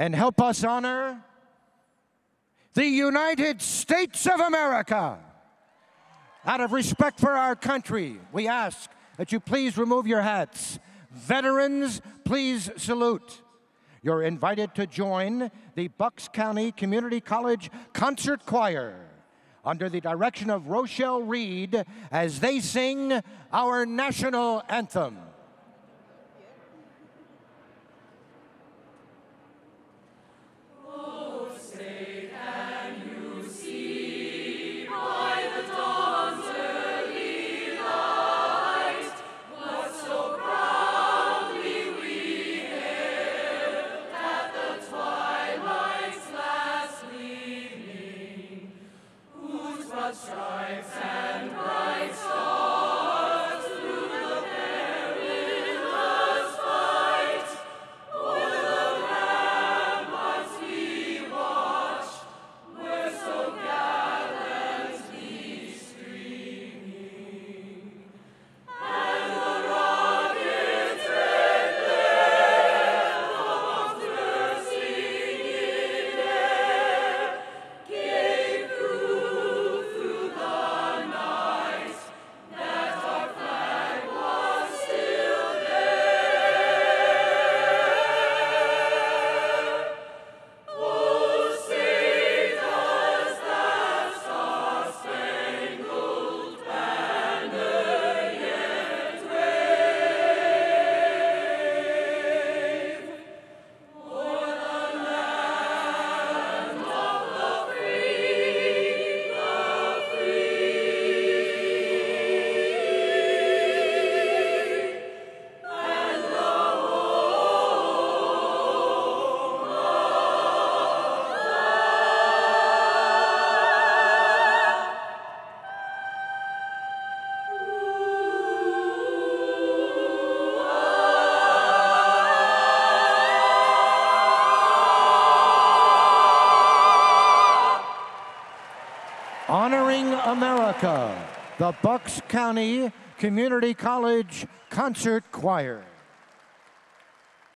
and help us honor the United States of America. Out of respect for our country, we ask that you please remove your hats. Veterans, please salute. You're invited to join the Bucks County Community College Concert Choir under the direction of Rochelle Reed as they sing our national anthem. Stripes Honoring America, the Bucks County Community College Concert Choir.